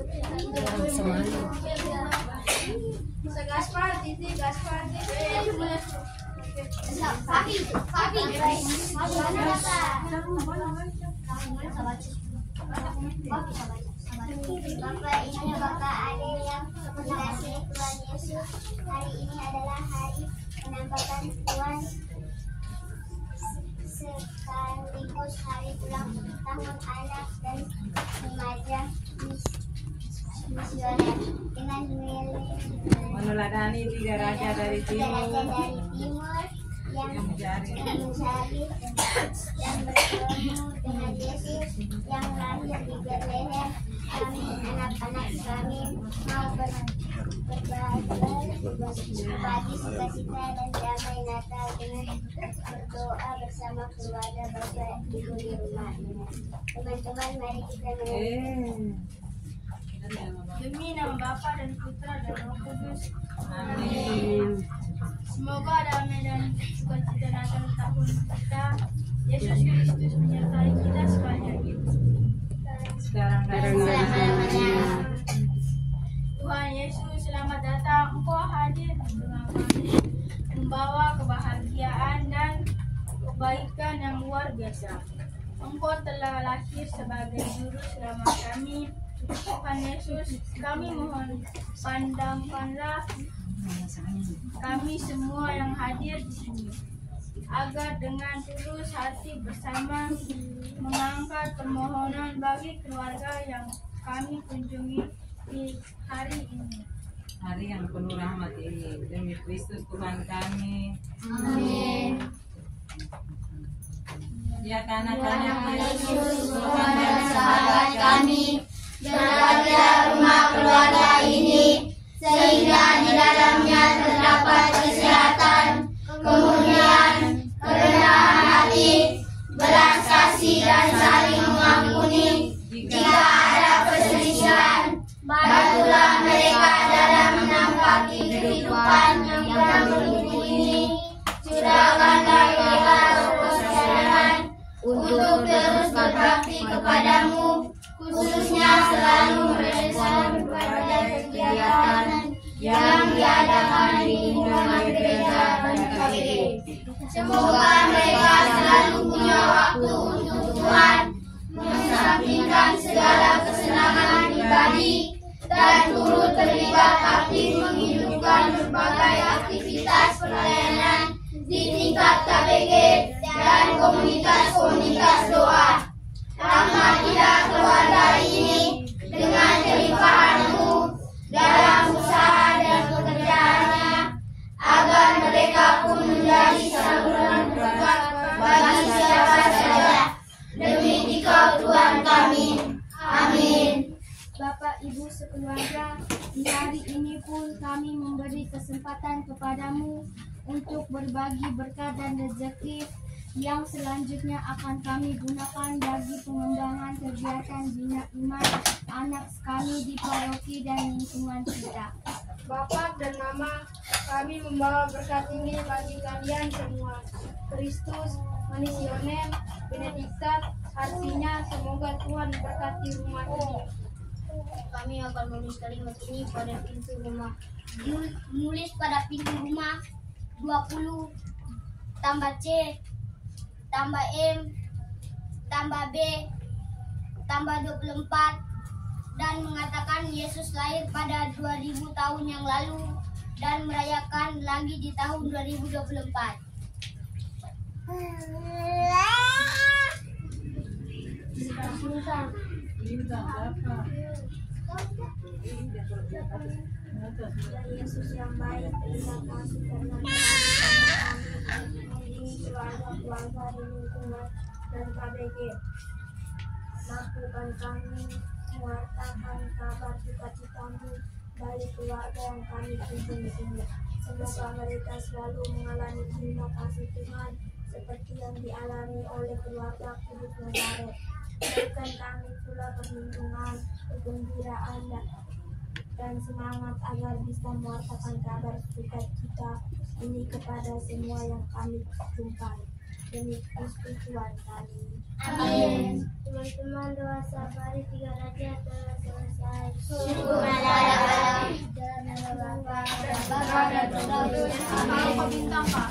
Bapak, Bapak ada yang Tuhan Yesus. Hari ini adalah hari penampakan Tuhan sekaligus hari ulang tahun anak dan remaja Meneladani tiga raja dari tiga raja timur dari timur yang mencari yang mencari dan bertemu dengan Yesus yang lahir di Bethlehem. Kami anak-anak kami mau ber berbagi berbagi sukacita dan damai Natal dengan berdoa bersama keluarga bapak ibu di rumah. Teman-teman, mari kita menyanyi. Demi nama Bapa dan Putra dan Roh Kudus. amin Semoga damai dan sukacita Natal tahun kita. Yesus Kristus menyertai kita sepanjang hidup. sekarang dan. Tuhan Yesus, selamat datang. Engkau hadir di tengah kami, membawa kebahagiaan dan kebaikan yang luar biasa. Engkau telah lahir sebagai juru selamat kami. Tuhan Yesus, kami mohon pandangkanlah kami semua yang hadir di sini agar dengan tulus hati bersama mengangkat permohonan bagi keluarga yang kami kunjungi di hari ini. hari yang penuh rahmat ini demi Kristus Tuhan kami Amin. ya kanak-kanak Yesus Tuhan dan sahabat kami, berbahagia rumah keluarga ini, sehingga di dalamnya terdapat selalu merespon pada kegiatan yang diadakan di lingkungan gereja dan KPD. Semoga Bapak Ibu sekeluarga, di hari ini pun kami memberi kesempatan kepadamu untuk berbagi berkat dan rezeki yang selanjutnya akan kami gunakan bagi pengembangan kegiatan bina iman anak kami di paroki dan lingkungan kita. Bapak dan Mama, kami membawa berkat ini bagi kalian semua. Kristus, Manisioner, Benediktat, artinya semoga Tuhan berkati rumah ini. Kami akan menulis kalimat ini pada pintu rumah. Di- Nulis pada pintu rumah 20 tambah C tambah M tambah B tambah 24 dan mengatakan Yesus lahir pada 2000 tahun yang lalu dan merayakan lagi di tahun 2024. dari Yesus yang baik, terima kasih karena ini keluarga-keluarga di lingkungan dan KBG. Lakukan kami mewartakan kabar sukacitamu dari keluarga yang kami kunjungi. Semoga mereka selalu mengalami terima kasih Tuhan seperti yang dialami oleh keluarga Kudus Nazaret. Berikan kami pula perlindungan, kegembiraan, dan dan semangat agar bisa mewartakan kabar sukacita ini kepada semua yang kami jumpai. Demi Kristus Tuhan kami. Amin. Teman-teman doa safari tiga raja telah selesai. Kalau kau bintang kak.